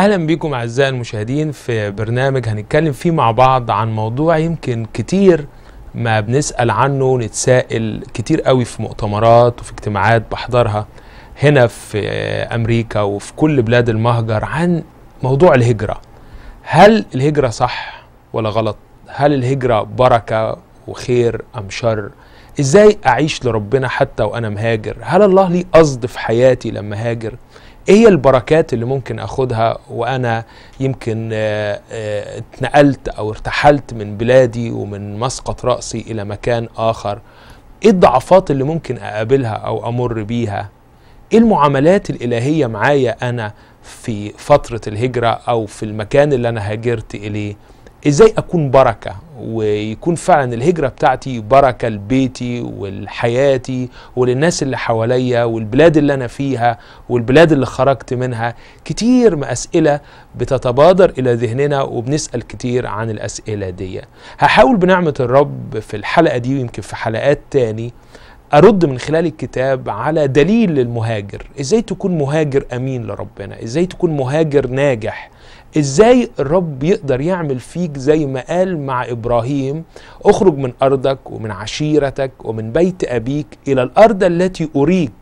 أهلا بكم أعزائي المشاهدين في برنامج هنتكلم فيه مع بعض عن موضوع يمكن كتير ما بنسأل عنه نتسائل كتير قوي في مؤتمرات وفي اجتماعات بحضرها هنا في أمريكا وفي كل بلاد المهجر عن موضوع الهجرة. هل الهجرة صح ولا غلط؟ هل الهجرة بركة وخير أم شر؟ إزاي أعيش لربنا حتى وأنا مهاجر؟ هل الله ليه قصد في حياتي لما هاجر؟ إيه البركات اللي ممكن أخدها وأنا يمكن آه، آه، اتنقلت أو ارتحلت من بلادي ومن مسقط رأسي إلى مكان آخر؟ إيه الضعفات اللي ممكن أقابلها أو أمر بيها؟ إيه المعاملات الإلهية معايا أنا في فترة الهجرة أو في المكان اللي أنا هاجرت إليه؟ إزاي أكون بركة ويكون فعلا الهجرة بتاعتي بركه لبيتي ولحياتي وللناس اللي حواليا والبلاد اللي أنا فيها والبلاد اللي خرجت منها. كتير من أسئلة بتتبادر إلى ذهننا وبنسأل كتير عن الأسئلة دي. هحاول بنعمة الرب في الحلقة دي ويمكن في حلقات تاني أرد من خلال الكتاب على دليل للمهاجر. إزاي تكون مهاجر أمين لربنا؟ إزاي تكون مهاجر ناجح؟ إزاي الرب يقدر يعمل فيك زي ما قال مع إبراهيم اخرج من أرضك ومن عشيرتك ومن بيت أبيك إلى الأرض التي أريك.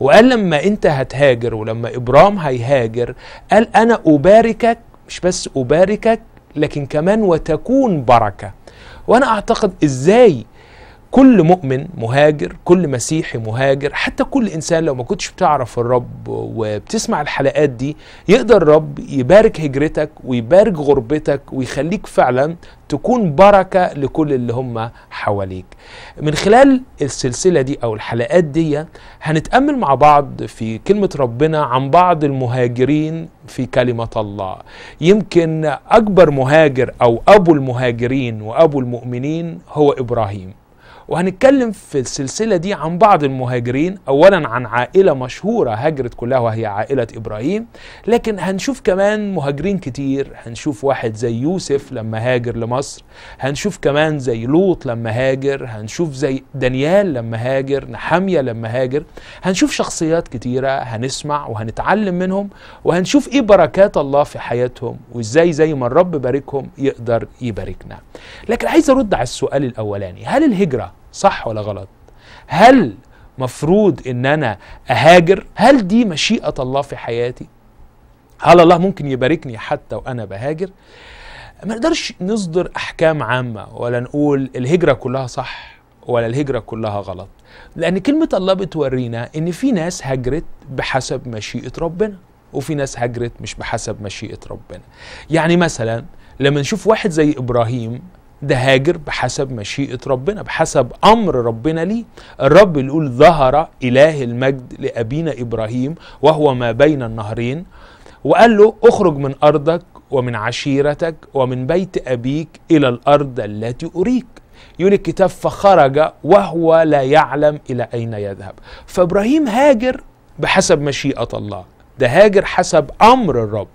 وقال لما أنت هتهاجر ولما ابرام هيهاجر قال أنا أباركك مش بس أباركك لكن كمان وتكون بركة. وأنا أعتقد إزاي كل مؤمن مهاجر كل مسيحي مهاجر حتى كل إنسان لو ما كنتش بتعرف الرب وبتسمع الحلقات دي يقدر الرب يبارك هجرتك ويبارك غربتك ويخليك فعلا تكون بركة لكل اللي هم حواليك. من خلال السلسلة دي أو الحلقات دي هنتأمل مع بعض في كلمة ربنا عن بعض المهاجرين في كلمة الله. يمكن أكبر مهاجر أو أبو المهاجرين وأبو المؤمنين هو إبراهيم. وهنتكلم في السلسلة دي عن بعض المهاجرين أولا عن عائلة مشهورة هاجرت كلها وهي عائلة إبراهيم لكن هنشوف كمان مهاجرين كتير هنشوف واحد زي يوسف لما هاجر لمصر هنشوف كمان زي لوط لما هاجر هنشوف زي دانيال لما هاجر نحامية لما هاجر هنشوف شخصيات كتيرة هنسمع وهنتعلم منهم وهنشوف إيه بركات الله في حياتهم وإزاي زي ما الرب باركهم يقدر يباركنا. لكن عايز أرد على السؤال الأولاني هل الهجرة صح ولا غلط؟ هل مفروض إن أنا أهاجر؟ هل دي مشيئة الله في حياتي؟ هل الله ممكن يباركني حتى وأنا بهاجر؟ ما نقدرش نصدر أحكام عامة ولا نقول الهجرة كلها صح ولا الهجرة كلها غلط. لأن كلمة الله بتورينا إن في ناس هجرت بحسب مشيئة ربنا وفي ناس هجرت مش بحسب مشيئة ربنا. يعني مثلا لما نشوف واحد زي إبراهيم ده هاجر بحسب مشيئة ربنا بحسب أمر ربنا ليه. الرب يقول ظهر إله المجد لأبينا إبراهيم وهو ما بين النهرين وقال له اخرج من أرضك ومن عشيرتك ومن بيت أبيك إلى الأرض التي أريك. يقول الكتاب فخرج وهو لا يعلم إلى أين يذهب. فإبراهيم هاجر بحسب مشيئة الله ده هاجر حسب أمر الرب.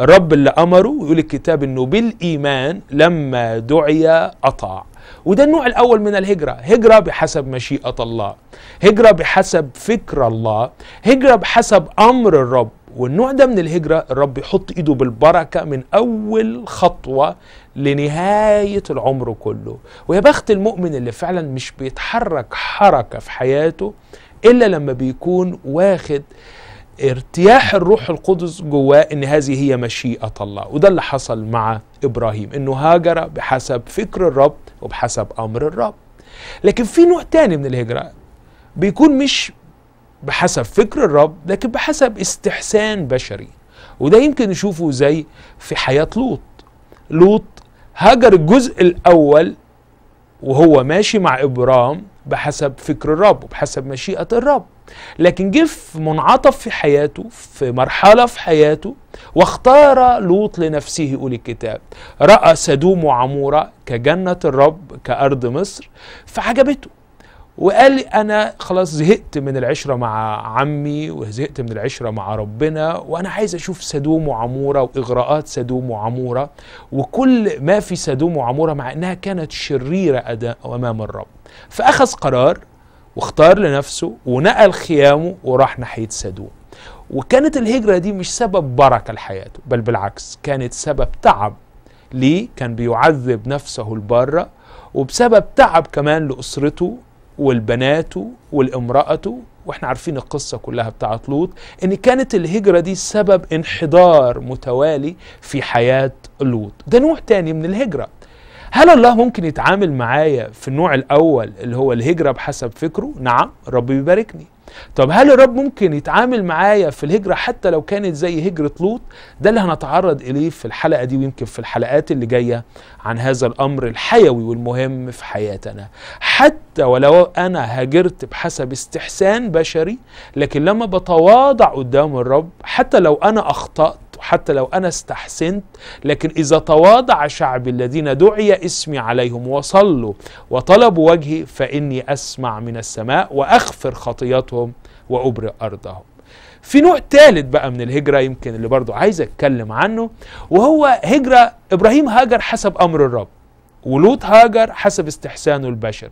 الرب اللي أمره يقول الكتاب إنه بالإيمان لما دعي أطاع. وده النوع الأول من الهجرة. هجرة بحسب مشيئة الله. هجرة بحسب فكر الله. هجرة بحسب أمر الرب. والنوع ده من الهجرة الرب يحط إيده بالبركة من أول خطوة لنهاية العمر كله. ويا بخت المؤمن اللي فعلا مش بيتحرك حركة في حياته إلا لما بيكون واخد ارتياح الروح القدس جواه إن هذه هي مشيئة الله. وده اللي حصل مع إبراهيم إنه هاجر بحسب فكر الرب وبحسب أمر الرب. لكن في نوع تاني من الهجرة بيكون مش بحسب فكر الرب لكن بحسب استحسان بشري. وده يمكن نشوفه زي في حياة لوط. لوط هاجر الجزء الأول وهو ماشي مع ابرام بحسب فكر الرب وبحسب مشيئة الرب. لكن جه في منعطف في حياته في مرحلة في حياته واختار لوط لنفسه يقول الكتاب. رأى سدوم وعمورة كجنة الرب كأرض مصر فعجبته. وقال أنا خلاص زهقت من العشرة مع عمي وزهقت من العشرة مع ربنا وأنا عايز أشوف سدوم وعمورة وإغراءات سدوم وعمورة وكل ما في سدوم وعمورة مع إنها كانت شريرة أمام الرب. فأخذ قرار واختار لنفسه ونقل خيامه وراح ناحية سدوم. وكانت الهجرة دي مش سبب بركة لحياته بل بالعكس كانت سبب تعب. ليه؟ كان بيعذب نفسه البارة وبسبب تعب كمان لأسرته والبناته والامرأته. وإحنا عارفين القصة كلها بتاعت لوط إن كانت الهجرة دي سبب انحدار متوالي في حياة لوط. ده نوع تاني من الهجرة. هل الله ممكن يتعامل معايا في النوع الأول اللي هو الهجرة بحسب فكره؟ نعم رب يباركني طب هل الرب ممكن يتعامل معايا في الهجرة حتى لو كانت زي هجرة لوط؟ ده اللي هنتعرض إليه في الحلقة دي ويمكن في الحلقات اللي جاية عن هذا الأمر الحيوي والمهم في حياتنا. حتى ولو أنا هاجرت بحسب استحسان بشري لكن لما بتواضع قدام الرب حتى لو أنا أخطأت حتى لو أنا استحسنت لكن إذا تواضع شعبي الذين دعي اسمي عليهم وصلوا وطلبوا وجهي فإني أسمع من السماء وأغفر خطياتهم وأبرئ أرضهم. في نوع ثالث بقى من الهجرة يمكن اللي برضو عايز أتكلم عنه وهو هجرة إبراهيم هاجر حسب أمر الرب ولوط هاجر حسب استحسانه البشري.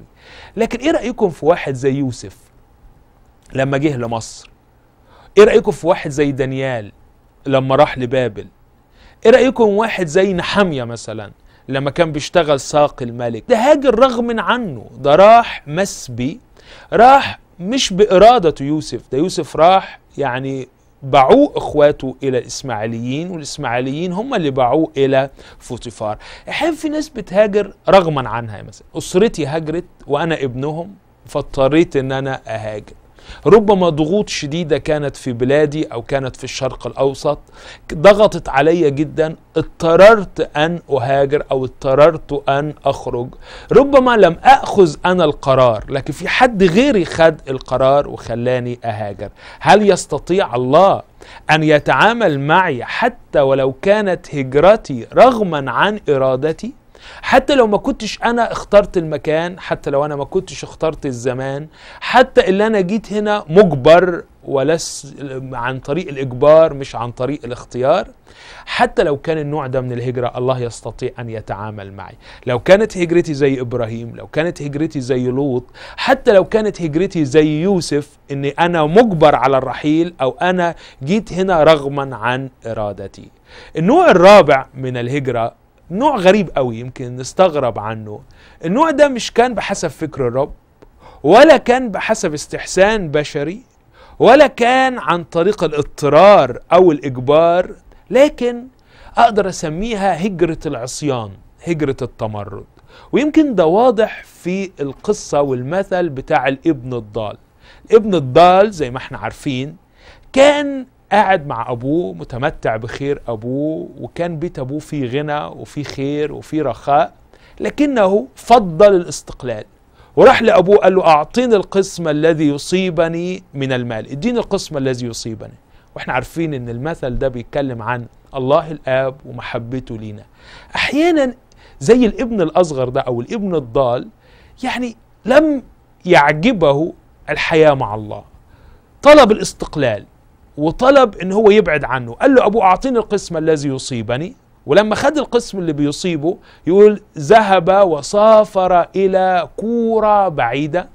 لكن إيه رأيكم في واحد زي يوسف لما جه لمصر؟ إيه رأيكم في واحد زي دانيال؟ لما راح لبابل. إيه رأيكم واحد زي نحمية مثلا لما كان بيشتغل ساقي الملك؟ ده هاجر رغم عنه. ده راح مسبي راح مش بإرادة يوسف ده يوسف راح يعني باعوه إخواته إلى الإسماعيليين والإسماعيليين هم اللي باعوه إلى فوتيفار. أحيانا في ناس بتهاجر رغما عنها مثلا. أسرتي هاجرت وأنا ابنهم فاضطريت إن أنا أهاجر. ربما ضغوط شديدة كانت في بلادي أو كانت في الشرق الأوسط. ضغطت علي جدا. اضطررت أن أهاجر أو اضطررت أن أخرج. ربما لم أخذ أنا القرار لكن في حد غيري خد القرار وخلاني أهاجر. هل يستطيع الله أن يتعامل معي حتى ولو كانت هجرتي رغما عن إرادتي؟ حتى لو ما كنتش أنا اخترت المكان حتى لو أنا ما كنتش اخترت الزمان حتى اللي أنا جيت هنا مجبر ولس عن طريق الإجبار مش عن طريق الاختيار. حتى لو كان النوع ده من الهجرة الله يستطيع أن يتعامل معي. لو كانت هجرتي زي إبراهيم لو كانت هجرتي زي لوط حتى لو كانت هجرتي زي يوسف إني أنا مجبر على الرحيل أو أنا جيت هنا رغما عن إرادتي. النوع الرابع من الهجرة نوع غريب قوي يمكن نستغرب عنه. النوع ده مش كان بحسب فكر الرب ولا كان بحسب استحسان بشري ولا كان عن طريق الاضطرار أو الإجبار لكن أقدر أسميها هجرة العصيان هجرة التمرد. ويمكن ده واضح في القصة والمثل بتاع الابن الضال. الابن الضال زي ما إحنا عارفين كان قاعد مع أبوه متمتع بخير أبوه وكان بيت أبوه فيه غنى وفيه خير وفيه رخاء لكنه فضل الاستقلال. وراح لأبوه قال له أعطيني القسم الذي يصيبني من المال. إديني القسم الذي يصيبني. وإحنا عارفين إن المثل ده بيتكلم عن الله الآب ومحبته لينا. أحيانا زي الابن الأصغر ده أو الابن الضال يعني لم يعجبه الحياة مع الله. طلب الاستقلال. وطلب إن هو يبعد عنه. قال له أبو أعطيني القسم الذي يصيبني. ولما خد القسم اللي بيصيبه يقول ذهب وسافر إلى كورة بعيدة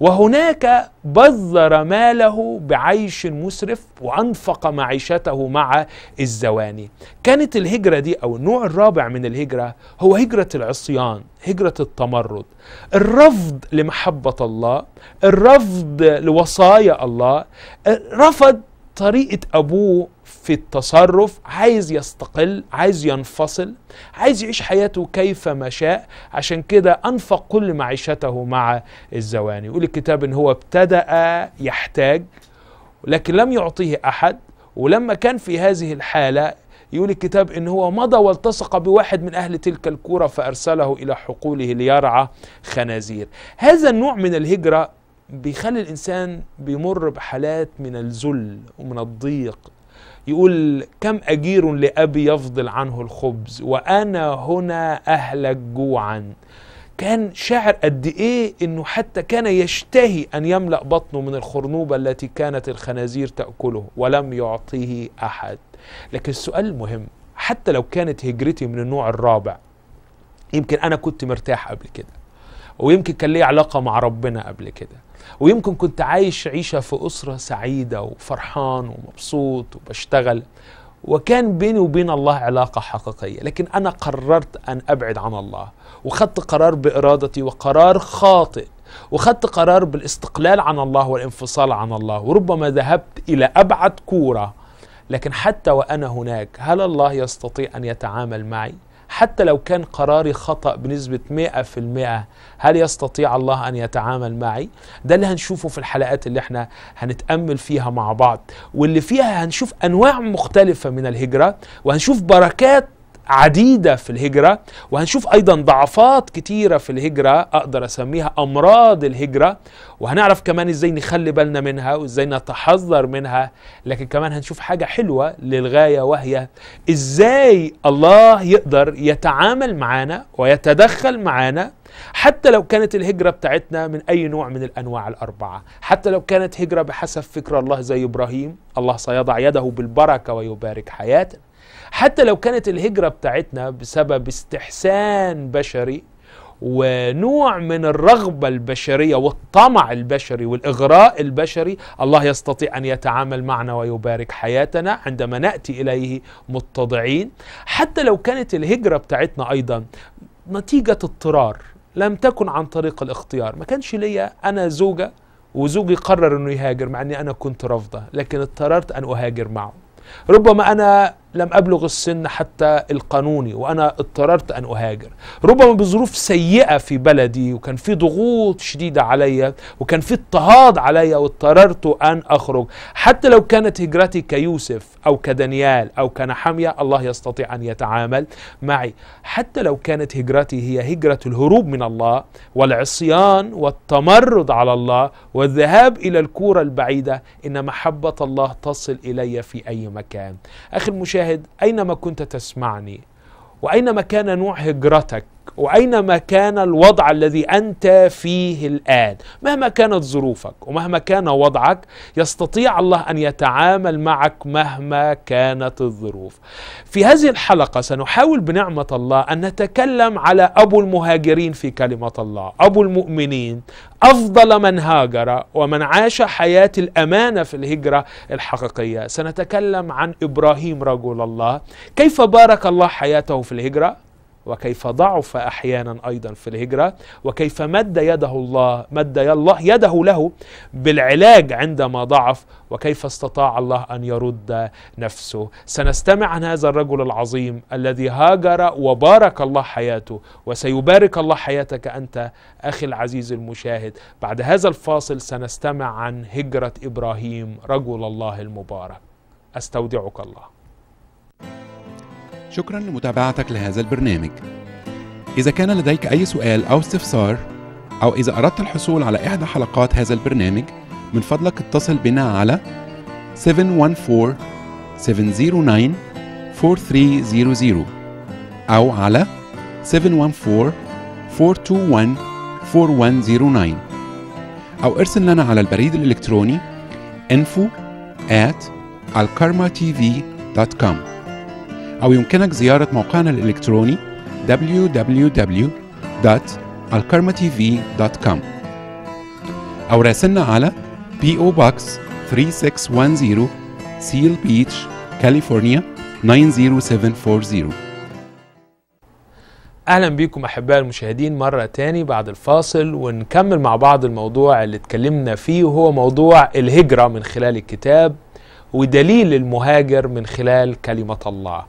وهناك بذر ماله بعيش مسرف وأنفق معيشته مع الزواني. كانت الهجرة دي أو النوع الرابع من الهجرة هو هجرة العصيان هجرة التمرد. الرفض لمحبة الله الرفض لوصايا الله رفض طريقة أبوه في التصرف عايز يستقل عايز ينفصل عايز يعيش حياته كيفما شاء. عشان كده أنفق كل معيشته مع الزواني. يقول الكتاب إن هو ابتدأ يحتاج لكن لم يعطيه أحد. ولما كان في هذه الحالة يقول الكتاب إن هو مضى والتصق بواحد من أهل تلك الكورة فأرسله إلى حقوله ليرعى خنازير. هذا النوع من الهجرة بيخلي الإنسان بيمر بحالات من الذل ومن الضيق. يقول كم أجير لأبي يفضل عنه الخبز وأنا هنا أهلك جوعا. كان شاعر قد إيه إنه حتى كان يشتهي أن يملأ بطنه من الخرنوبة التي كانت الخنازير تأكله ولم يعطيه أحد. لكن السؤال المهم حتى لو كانت هجرتي من النوع الرابع يمكن أنا كنت مرتاح قبل كده ويمكن كان ليه علاقة مع ربنا قبل كده. ويمكن كنت عايش عيشة في أسرة سعيدة وفرحان ومبسوط وبشتغل. وكان بيني وبين الله علاقة حقيقية لكن أنا قررت أن أبعد عن الله. وخدت قرار بإرادتي وقرار خاطئ. وخدت قرار بالاستقلال عن الله والانفصال عن الله. وربما ذهبت إلى أبعد كورة. لكن حتى وأنا هناك هل الله يستطيع أن يتعامل معي؟ حتى لو كان قراري خطأ بنسبة 100% هل يستطيع الله أن يتعامل معي؟ ده اللي هنشوفه في الحلقات اللي إحنا هنتأمل فيها مع بعض واللي فيها هنشوف أنواع مختلفة من الهجرة وهنشوف بركات عديدة في الهجرة وهنشوف أيضا ضعفات كتيرة في الهجرة أقدر أسميها أمراض الهجرة وهنعرف كمان إزاي نخلي بالنا منها وإزاي نتحذر منها لكن كمان هنشوف حاجة حلوة للغاية وهي إزاي الله يقدر يتعامل معانا ويتدخل معانا حتى لو كانت الهجرة بتاعتنا من أي نوع من الأنواع الأربعة. حتى لو كانت هجرة بحسب فكر الله زي إبراهيم الله سيضع يده بالبركة ويبارك حياتنا حتى لو كانت الهجرة بتاعتنا بسبب استحسان بشري ونوع من الرغبة البشرية والطمع البشري والإغراء البشري الله يستطيع أن يتعامل معنا ويبارك حياتنا عندما نأتي إليه متضعين. حتى لو كانت الهجرة بتاعتنا أيضا نتيجة اضطرار لم تكن عن طريق الاختيار. ما كانش ليا أنا زوجة وزوجي قرر أنه يهاجر مع أني أنا كنت رافضة لكن اضطررت أن أهاجر معه. ربما أنا لم أبلغ السن حتى القانوني وأنا اضطررت أن أهاجر. ربما بظروف سيئة في بلدي وكان في ضغوط شديدة علي وكان في اضطهاد علي واضطررت أن أخرج. حتى لو كانت هجرتي كيوسف أو كدانيال أو كنحمية الله يستطيع أن يتعامل معي. حتى لو كانت هجرتي هي هجرة الهروب من الله والعصيان والتمرد على الله والذهاب إلى الكورة البعيدة إن محبة الله تصل إلي في أي مكان. أخي المشاهد أينما كنت تسمعني؟ وأينما كان نوع هجرتك؟ وأينما كان الوضع الذي أنت فيه الآن؟ مهما كانت ظروفك ومهما كان وضعك يستطيع الله أن يتعامل معك مهما كانت الظروف. في هذه الحلقة سنحاول بنعمة الله أن نتكلم على أبو المهاجرين في كلمة الله أبو المؤمنين أفضل من هاجر ومن عاش حياة الأمانة في الهجرة الحقيقية. سنتكلم عن إبراهيم رجل الله. كيف بارك الله حياته في الهجرة؟ وكيف ضعف أحيانا أيضا في الهجرة وكيف مد يده الله مد الله يده له بالعلاج عندما ضعف وكيف استطاع الله أن يرد نفسه. سنستمع عن هذا الرجل العظيم الذي هاجر وبارك الله حياته وسيبارك الله حياتك أنت أخي العزيز المشاهد. بعد هذا الفاصل سنستمع عن هجرة إبراهيم رجل الله المبارك. أستودعك الله. شكرا لمتابعتك لهذا البرنامج. إذا كان لديك أي سؤال أو استفسار أو إذا أردت الحصول على إحدى حلقات هذا البرنامج من فضلك اتصل بنا على 714-709-4300 أو على 714-421-4109 أو ارسل لنا على البريد الإلكتروني info at alkarmatv.com أو يمكنك زيارة موقعنا الإلكتروني www.alkarmatv.com أو راسلنا على PO Box 3610 Seal Beach, كاليفورنيا 90740 أهلا بيكم احبائي المشاهدين مرة تاني بعد الفاصل ونكمل مع بعض الموضوع اللي اتكلمنا فيه وهو موضوع الهجرة من خلال الكتاب. ودليل المهاجر من خلال كلمة الله.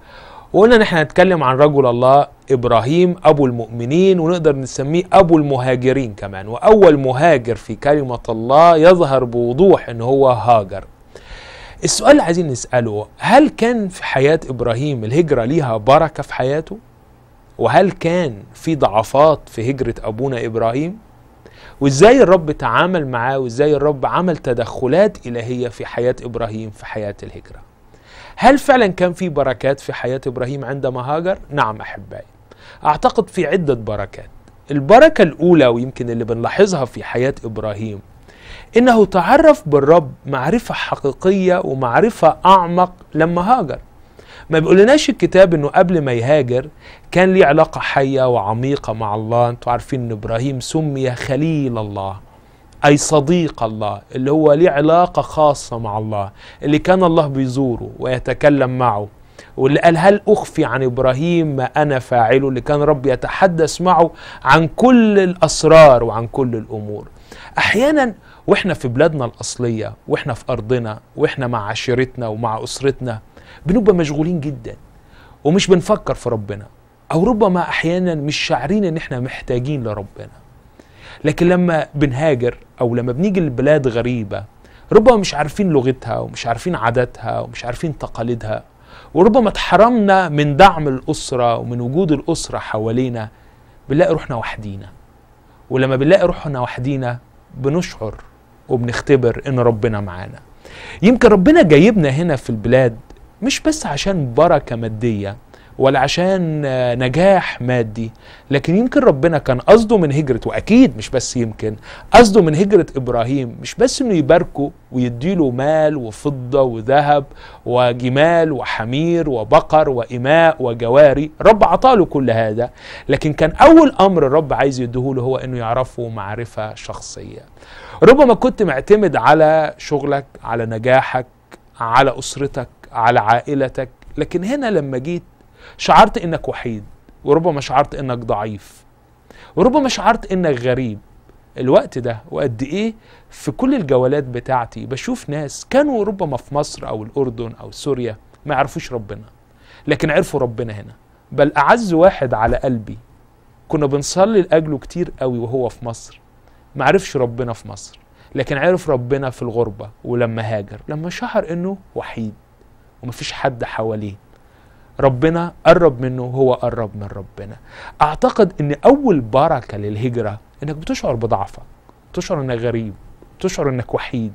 وقلنا إن إحنا هنتكلم عن رجل الله إبراهيم أبو المؤمنين ونقدر نسميه أبو المهاجرين كمان. وأول مهاجر في كلمة الله يظهر بوضوح إن هو هاجر. السؤال اللي عايزين نسأله هل كان في حياة إبراهيم الهجرة ليها بركة في حياته؟ وهل كان في ضعفات في هجرة أبونا إبراهيم؟ وإزاي الرب تعامل معاه وإزاي الرب عمل تدخلات إلهية في حياة إبراهيم في حياة الهجرة؟ هل فعلا كان في بركات في حياة إبراهيم عندما هاجر؟ نعم أحبائي. أعتقد في عدة بركات. البركة الأولى ويمكن اللي بنلاحظها في حياة إبراهيم إنه تعرف بالرب معرفة حقيقية ومعرفة أعمق لما هاجر. ما بيقولناش الكتاب إنه قبل ما يهاجر كان ليه علاقة حية وعميقة مع الله. أنتوا عارفين إن إبراهيم سمي خليل الله أي صديق الله اللي هو ليه علاقة خاصة مع الله اللي كان الله بيزوره ويتكلم معه واللي قال هل أخفي عن إبراهيم ما أنا فاعله؟ اللي كان رب يتحدث معه عن كل الأسرار وعن كل الأمور. أحيانا وإحنا في بلادنا الأصلية وإحنا في أرضنا وإحنا مع عشيرتنا ومع أسرتنا بنبقى مشغولين جدا ومش بنفكر في ربنا أو ربما أحيانا مش شاعرين إن إحنا محتاجين لربنا. لكن لما بنهاجر أو لما بنيجي لبلاد غريبة ربما مش عارفين لغتها ومش عارفين عاداتها ومش عارفين تقاليدها وربما اتحرمنا من دعم الأسرة ومن وجود الأسرة حوالينا بنلاقي روحنا وحدينا. ولما بنلاقي روحنا وحدينا بنشعر وبنختبر إن ربنا معانا. يمكن ربنا جايبنا هنا في البلاد مش بس عشان بركة مادية ولا عشان آه، نجاح مادي. لكن يمكن ربنا كان قصده من هجرة وأكيد مش بس يمكن قصده من هجرة إبراهيم مش بس إنه يباركه ويديله مال وفضة وذهب وجمال وحمير وبقر وإماء وجواري رب عطاله كل هذا. لكن كان أول أمر الرب عايز يديهوله هو إنه يعرفه معرفة شخصية. ربما كنت معتمد على شغلك على نجاحك على أسرتك على عائلتك لكن هنا لما جيت شعرت إنك وحيد وربما شعرت إنك ضعيف وربما شعرت إنك غريب. الوقت ده وقد إيه في كل الجولات بتاعتي بشوف ناس كانوا ربما في مصر أو الأردن أو سوريا ما يعرفوش ربنا لكن عرفوا ربنا هنا. بل أعز واحد على قلبي كنا بنصلي لأجله كتير قوي وهو في مصر. ما عرفش ربنا في مصر لكن عرف ربنا في الغربة ولما هاجر لما شعر إنه وحيد ومفيش حد حواليه. ربنا قرب منه هو قرب من ربنا. أعتقد إن أول بركة للهجرة إنك بتشعر بضعفك تشعر إنك غريب تشعر إنك وحيد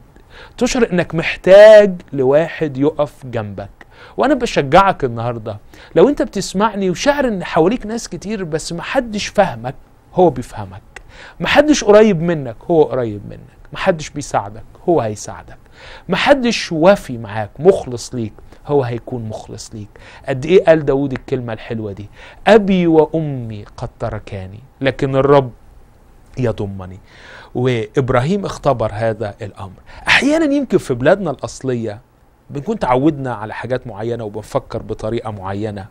تشعر إنك محتاج لواحد يقف جنبك. وأنا بشجعك النهارده لو أنت بتسمعني وشعر إن حواليك ناس كتير بس محدش فاهمك هو بيفهمك. محدش قريب منك هو قريب منك. محدش بيساعدك هو هيساعدك. محدش وافي معاك مخلص ليك. هو هيكون مخلص ليك. قد إيه قال داود الكلمة الحلوة دي؟ أبي وأمي قد تركاني لكن الرب يضمني. وإبراهيم اختبر هذا الأمر. أحيانا يمكن في بلادنا الأصلية بنكون تعودنا على حاجات معينة وبنفكر بطريقة معينة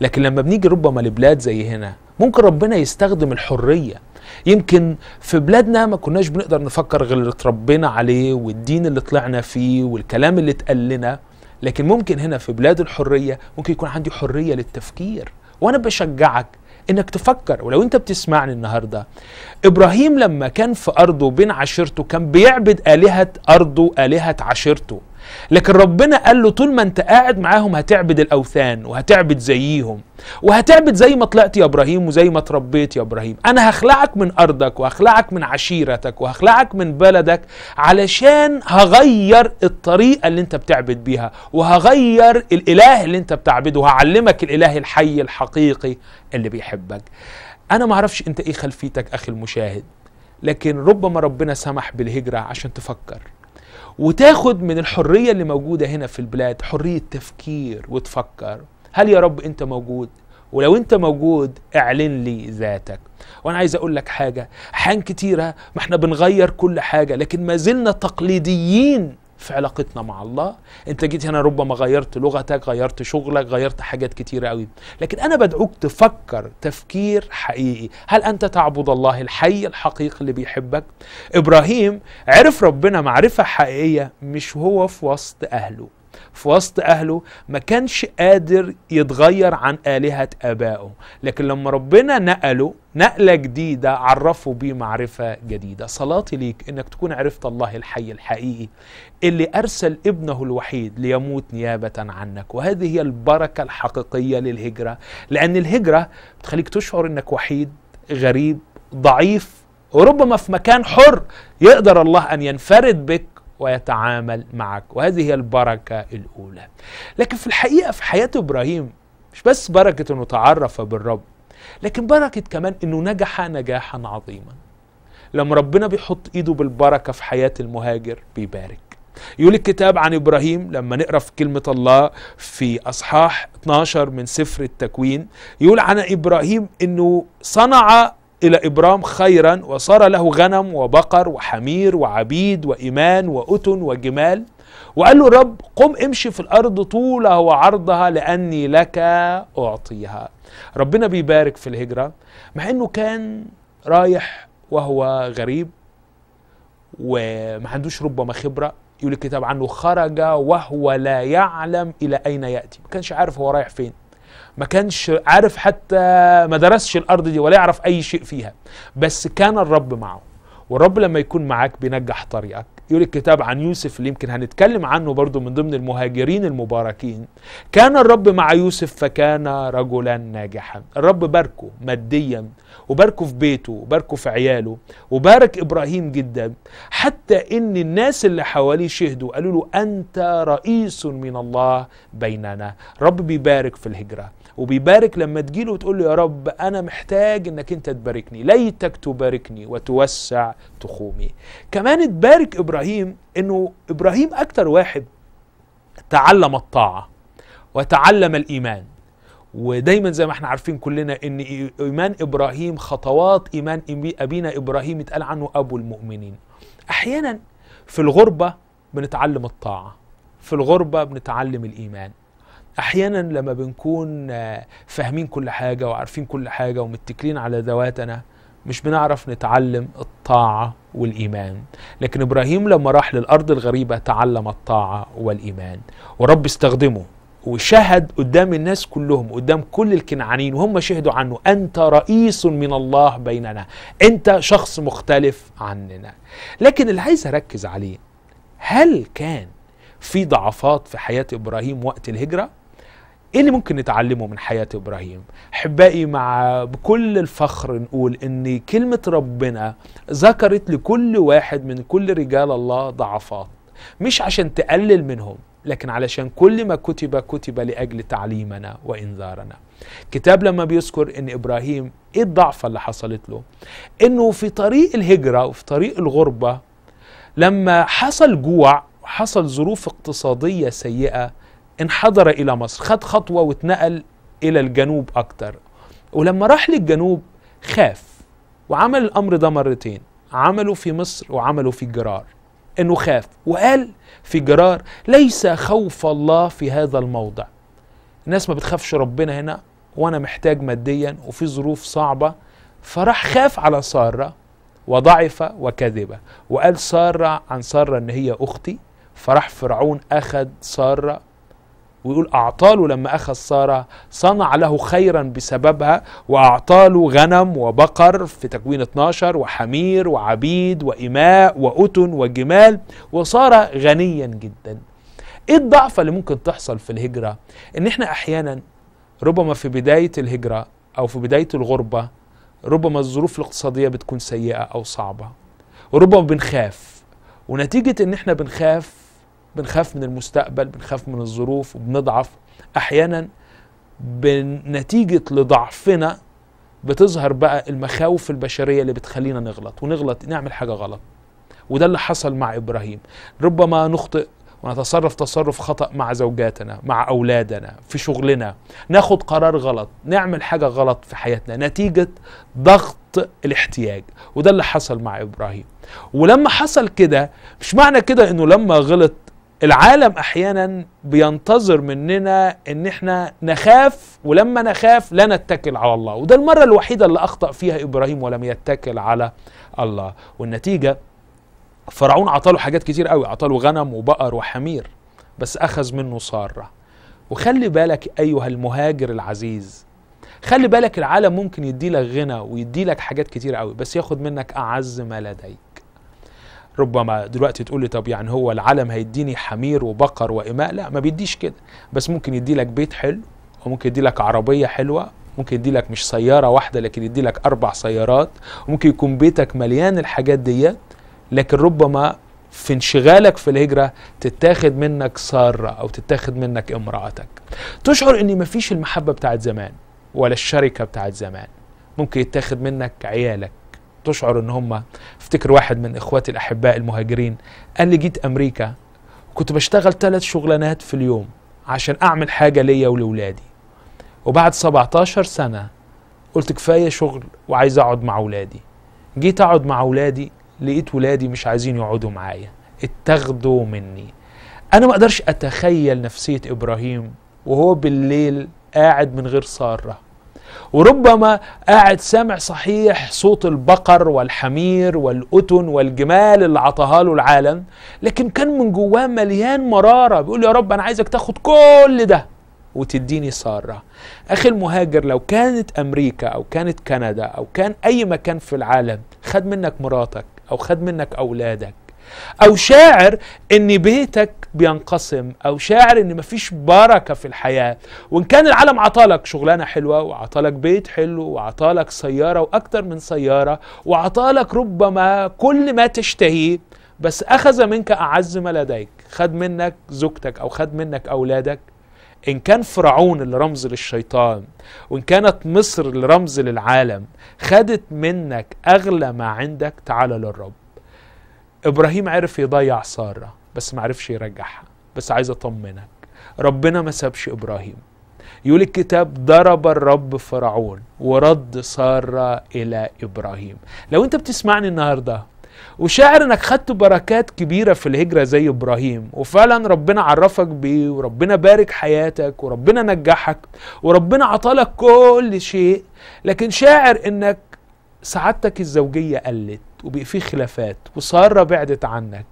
لكن لما بنيجي ربما لبلاد زي هنا ممكن ربنا يستخدم الحرية. يمكن في بلادنا ما كناش بنقدر نفكر غير اللي اتربينا عليه والدين اللي طلعنا فيه والكلام اللي اتقال لنا. لكن ممكن هنا في بلاد الحرية ممكن يكون عندي حرية للتفكير. وأنا بشجعك إنك تفكر. ولو أنت بتسمعني النهارده إبراهيم لما كان في أرضه بين عشيرته كان بيعبد آلهة أرضه آلهة عشيرته. لكن ربنا قال له طول ما انت قاعد معاهم هتعبد الأوثان وهتعبد زيهم وهتعبد زي ما طلعت يا إبراهيم وزي ما اتربيت يا إبراهيم. أنا هخلعك من أرضك وهخلعك من عشيرتك وهخلعك من بلدك علشان هغير الطريقة اللي انت بتعبد بيها وهغير الإله اللي انت بتعبده وهعلمك الإله الحي الحقيقي اللي بيحبك. أنا ما أعرفش أنت إيه خلفيتك أخي المشاهد لكن ربما ربنا سمح بالهجرة عشان تفكر. وتاخد من الحرية اللي موجودة هنا في البلاد حرية تفكير وتفكر. هل يا رب أنت موجود؟ ولو أنت موجود اعلن لي ذاتك. وأنا عايز أقول لك حاجة أحيان كتيرة ما إحنا بنغير كل حاجة لكن ما زلنا تقليديين. في علاقتنا مع الله. انت جيت هنا ربما غيرت لغتك غيرت شغلك غيرت حاجات كتيرة قوي. لكن أنا بدعوك تفكر تفكير حقيقي. هل أنت تعبد الله الحي الحقيقي اللي بيحبك؟ إبراهيم عرف ربنا معرفة حقيقية مش هو في وسط أهله. في وسط أهله ما كانش قادر يتغير عن آلهة آبائه. لكن لما ربنا نقله نقلة جديدة عرفوا بيه معرفة جديدة. صلاتي ليك إنك تكون عرفت الله الحي الحقيقي اللي أرسل ابنه الوحيد ليموت نيابة عنك. وهذه هي البركة الحقيقية للهجرة. لأن الهجرة بتخليك تشعر إنك وحيد غريب ضعيف وربما في مكان حر يقدر الله أن ينفرد بك ويتعامل معك. وهذه هي البركة الأولى. لكن في الحقيقة في حياة إبراهيم مش بس بركة أنه تعرف بالرب لكن بركة كمان أنه نجح نجاحا عظيما. لما ربنا بيحط إيده بالبركة في حياة المهاجر بيبارك. يقول الكتاب عن إبراهيم لما نقرأ في كلمة الله في أصحاح 12 من سفر التكوين يقول عن إبراهيم إنه صنع إلى إبرام خيرا وصار له غنم وبقر وحمير وعبيد وإيمان وأتن وجمال. وقال له الرب قم امشي في الأرض طولها وعرضها لأني لك أعطيها. ربنا بيبارك في الهجرة مع إنه كان رايح وهو غريب وما عندوش ربما خبرة يقول الكتاب عنه خرج وهو لا يعلم إلى أين يأتي. ما كانش عارف هو رايح فين. ما كانش عارف حتى ما درسش الأرض دي ولا يعرف أي شيء فيها. بس كان الرب معه. والرب لما يكون معاك بينجح طريقك. يقول الكتاب عن يوسف اللي يمكن هنتكلم عنه برضو من ضمن المهاجرين المباركين. كان الرب مع يوسف فكان رجلا ناجحا. الرب باركه ماديا وباركه في بيته وباركه في عياله وبارك إبراهيم جدا. حتى إن الناس اللي حواليه شهدوا قالوا له أنت رئيس من الله بيننا. رب بيبارك في الهجرة. وبيبارك لما تجيله وتقول له يا رب أنا محتاج إنك أنت تباركني ليتك تباركني وتوسع تخومي. كمان تبارك إبراهيم إنه إبراهيم أكتر واحد تعلم الطاعة وتعلم الإيمان. ودايما زي ما إحنا عارفين كلنا إن إيمان إبراهيم خطوات إيمان أبينا إبراهيم يتقال عنه أبو المؤمنين. أحيانا في الغربة بنتعلم الطاعة في الغربة بنتعلم الإيمان. أحيانا لما بنكون فاهمين كل حاجة وعارفين كل حاجة ومتكلين على ذواتنا مش بنعرف نتعلم الطاعة والإيمان. لكن إبراهيم لما راح للأرض الغريبة تعلم الطاعة والإيمان. ورب استخدمه وشهد قدام الناس كلهم قدام كل الكنعانيين وهم شهدوا عنه أنت رئيس من الله بيننا أنت شخص مختلف عننا. لكن اللي عايز أركز عليه هل كان في ضعفات في حياة إبراهيم وقت الهجرة؟ إيه اللي ممكن نتعلمه من حياة إبراهيم. أحبائي مع بكل الفخر نقول إن كلمة ربنا ذكرت لكل واحد من كل رجال الله ضعفات. مش عشان تقلل منهم لكن علشان كل ما كتب كتب لأجل تعليمنا وإنذارنا. كتاب لما بيذكر إن إبراهيم إيه الضعفة اللي حصلت له؟ إنه في طريق الهجرة وفي طريق الغربة لما حصل جوع وحصل ظروف اقتصادية سيئة انحدر إلى مصر خد خطوة واتنقل إلى الجنوب أكتر. ولما راح للجنوب خاف وعمل الأمر ده مرتين عمله في مصر وعمله في جرار إنه خاف. وقال في جرار ليس خوف الله في هذا الموضع. الناس ما بتخافش ربنا هنا وأنا محتاج ماديا وفي ظروف صعبة. فراح خاف على سارة وضعف وكذبه وقال سارة عن سارة إن هي أختي فراح فرعون أخذ سارة ويقول أعطاله لما أخذ سارة صنع له خيرا بسببها وأعطاله غنم وبقر في تكوين 12 وحمير وعبيد وإماء وأتن وجمال وصار غنيا جدا. إيه الضعفة اللي ممكن تحصل في الهجرة؟ إن إحنا أحيانا ربما في بداية الهجرة أو في بداية الغربة ربما الظروف الاقتصادية بتكون سيئة أو صعبة وربما بنخاف. ونتيجة إن إحنا بنخاف بنخاف من المستقبل بنخاف من الظروف وبنضعف. أحيانا بنتيجة لضعفنا بتظهر بقى المخاوف البشرية اللي بتخلينا نغلط ونغلط نعمل حاجة غلط. وده اللي حصل مع إبراهيم. ربما نخطئ ونتصرف تصرف خطأ مع زوجاتنا مع أولادنا في شغلنا. ناخد قرار غلط نعمل حاجة غلط في حياتنا. نتيجة ضغط الاحتياج. وده اللي حصل مع إبراهيم. ولما حصل كده مش معنى كده إنه لما غلط العالم أحيانا بينتظر مننا إن إحنا نخاف ولما نخاف لا نتكل على الله. وده المرة الوحيدة اللي أخطأ فيها إبراهيم ولم يتكل على الله. والنتيجة فرعون عطاله حاجات كتير قوي. عطاله غنم وبقر وحمير بس أخذ منه سارة. وخلي بالك أيها المهاجر العزيز خلي بالك العالم ممكن يديلك غنى ويديلك حاجات كتير قوي بس ياخد منك أعز ما لديك. ربما دلوقتي تقول لي طب يعني هو العالم هيديني حمير وبقر وإماء لا ما بيديش كده. بس ممكن يدي لك بيت حلو وممكن يدي لك عربية حلوة ممكن يدي لك مش سيارة واحدة لكن يدي لك أربع سيارات وممكن يكون بيتك مليان الحاجات ديت. لكن ربما في انشغالك في الهجرة تتاخد منك سارة أو تتاخد منك امرأتك. تشعر أن مفيش المحبة بتاعت زمان ولا الشركة بتاعت زمان. ممكن يتاخد منك عيالك. تشعر إن هم أفتكر واحد من إخواتي الأحباء المهاجرين قال لي جيت أمريكا كنت بشتغل ثلاث شغلانات في اليوم عشان أعمل حاجة ليا ولولادي وبعد 17 سنة قلت كفاية شغل وعايز أقعد مع ولادي جيت أقعد مع ولادي لقيت ولادي مش عايزين يقعدوا معايا. اتاخدوا مني. أنا ما أقدرش أتخيل نفسية إبراهيم وهو بالليل قاعد من غير سارة. وربما قاعد سامع صحيح صوت البقر والحمير والأتن والجمال اللي عطاها له العالم لكن كان من جواه مليان مرارة بيقول يا رب أنا عايزك تاخد كل ده وتديني سارة. أخي المهاجر لو كانت أمريكا أو كانت كندا أو كان أي مكان في العالم خد منك مراتك أو خد منك أولادك. أو شاعر إن بيتك بينقسم أو شاعر إن مفيش بركة في الحياة. وإن كان العالم عطالك شغلانة حلوة وعطالك بيت حلو وعطالك سيارة وأكتر من سيارة وعطالك ربما كل ما تشتهيه بس أخذ منك أعز ما لديك. خد منك زوجتك أو خد منك أولادك. إن كان فرعون اللي رمز للشيطان وإن كانت مصر اللي رمز للعالم خدت منك أغلى ما عندك تعال للرب. إبراهيم عرف يضيع سارة بس ما عرفش يرجعها بس عايز أطمنك. ربنا ما سابش إبراهيم. يقول الكتاب ضرب الرب فرعون ورد سارة إلى إبراهيم. لو أنت بتسمعني النهارده وشاعر إنك خدت بركات كبيرة في الهجرة زي إبراهيم وفعلا ربنا عرفك بيه وربنا بارك حياتك وربنا نجحك وربنا عطالك كل شيء لكن شاعر إنك سعادتك الزوجية قلت. وبقى في خلافات وسارة بعدت عنك.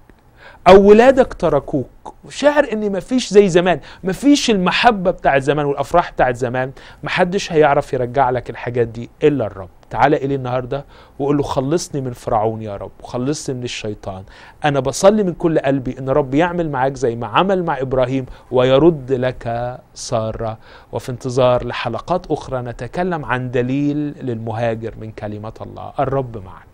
أو ولادك تركوك. وشاعر إن مفيش زي زمان. مفيش المحبة بتاعت زمان والأفراح بتاعت زمان. محدش هيعرف يرجع لك الحاجات دي إلا الرب. تعالى الي النهارده وقول له خلصني من فرعون يا رب. وخلصني من الشيطان. أنا بصلي من كل قلبي إن رب يعمل معاك زي ما عمل مع إبراهيم ويرد لك سارة. وفي انتظار لحلقات أخرى نتكلم عن دليل للمهاجر من كلمة الله. الرب معك.